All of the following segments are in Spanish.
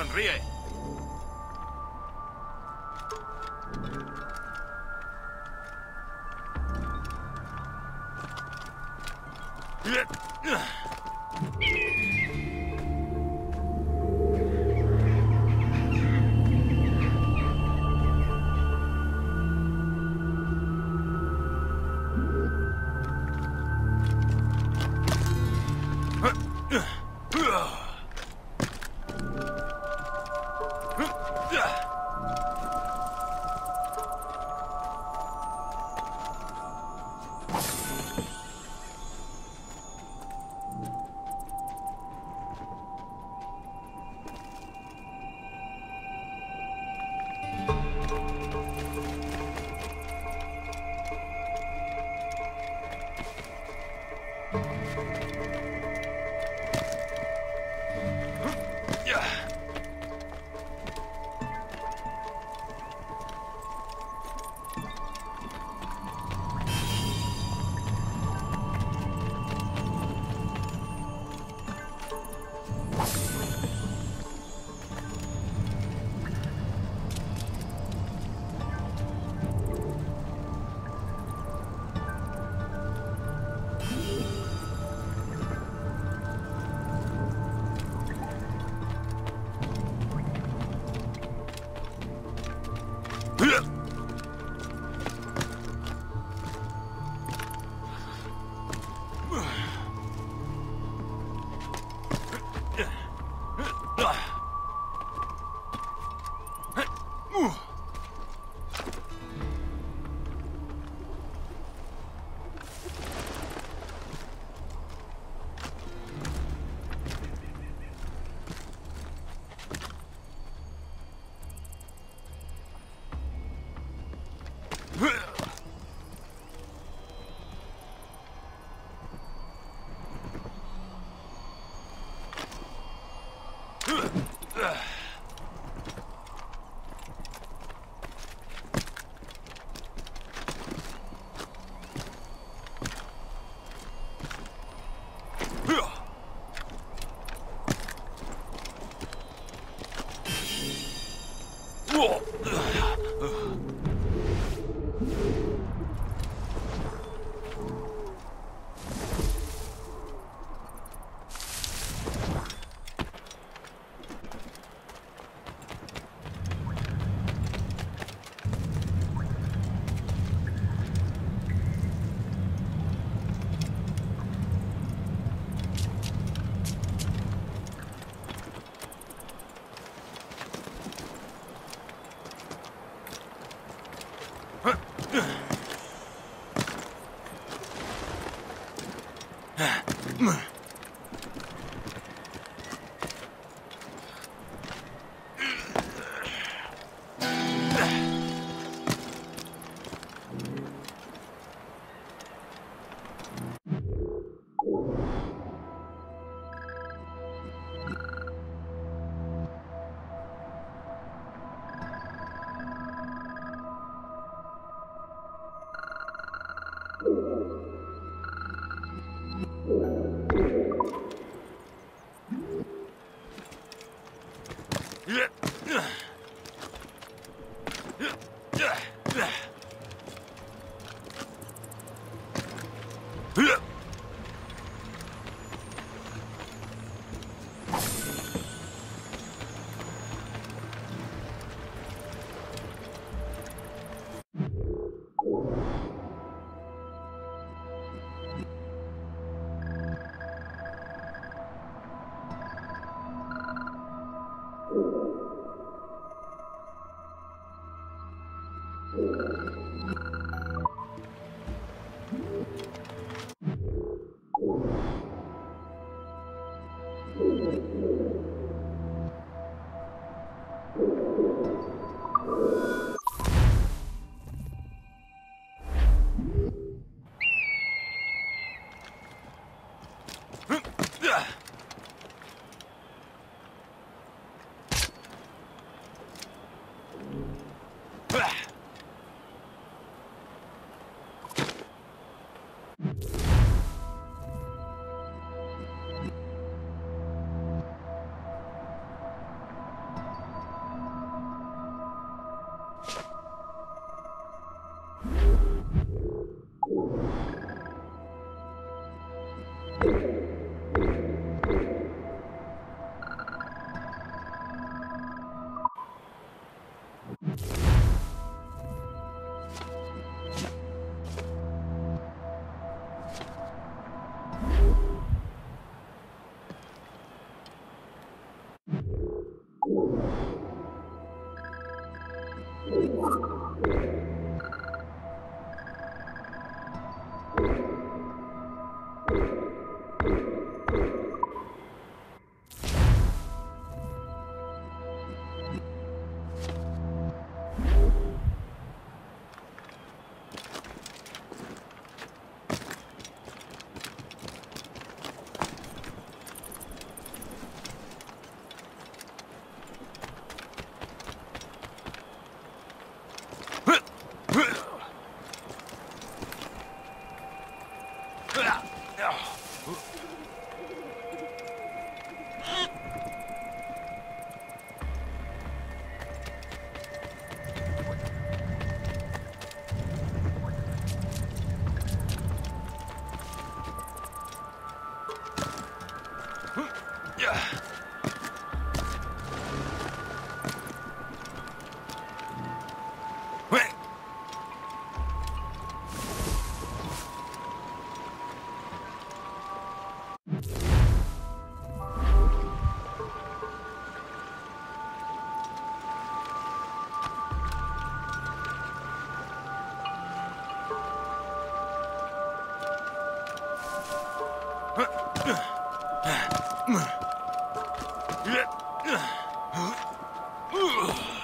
sonríe. Ugh.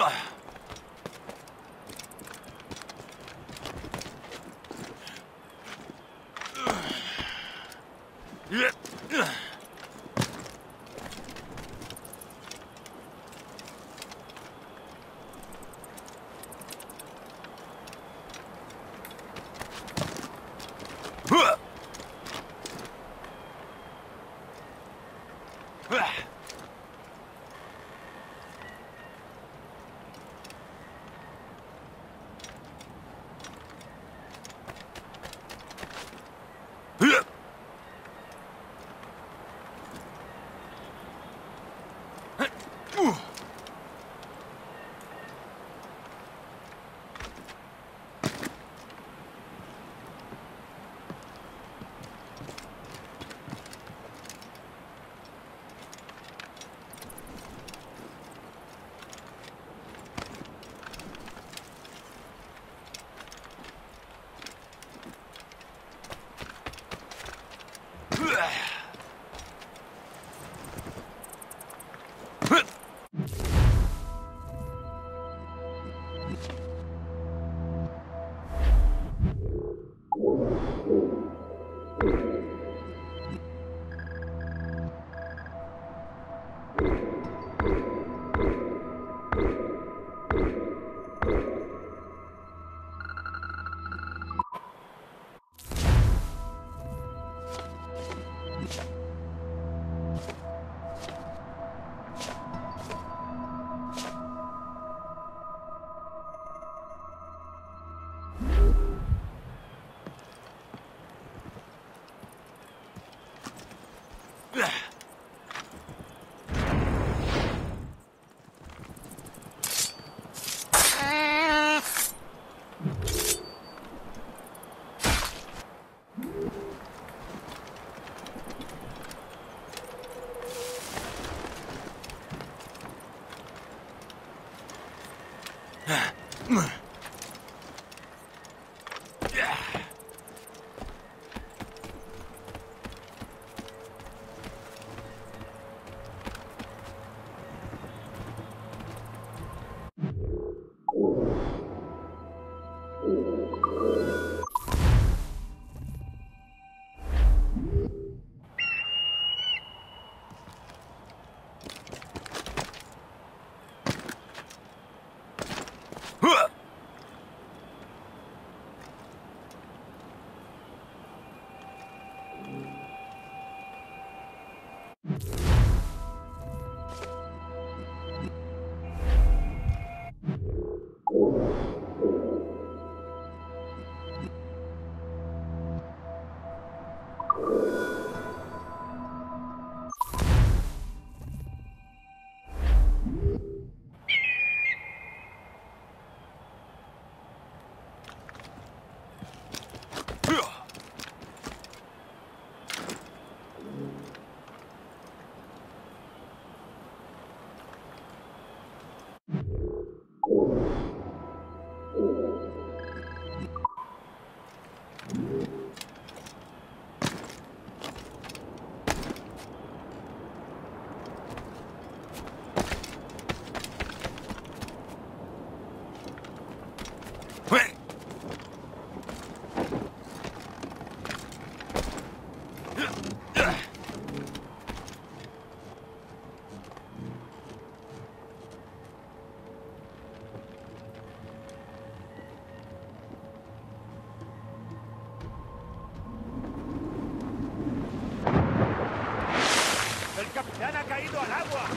だ。っ。Capitán ha caído al agua!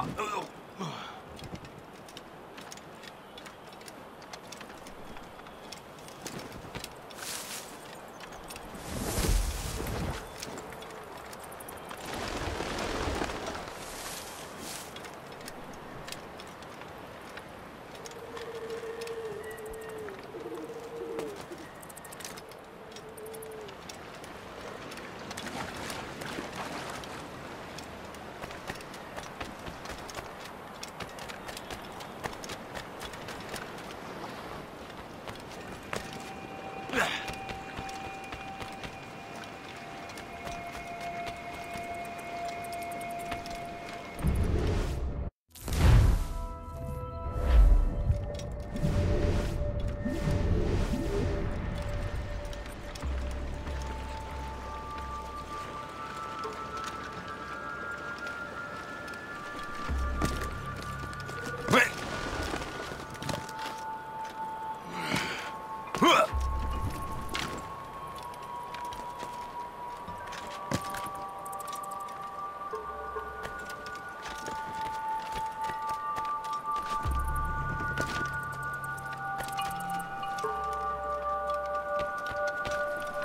out.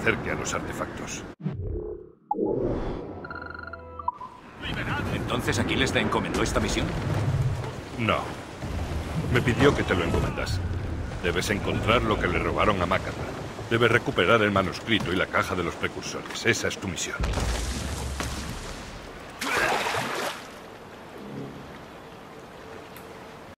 acerque a los artefactos. ¿Entonces Aquiles te encomendó esta misión? No. Me pidió que te lo encomendas. Debes encontrar lo que le robaron a Macabre. Debes recuperar el manuscrito y la caja de los precursores. Esa es tu misión.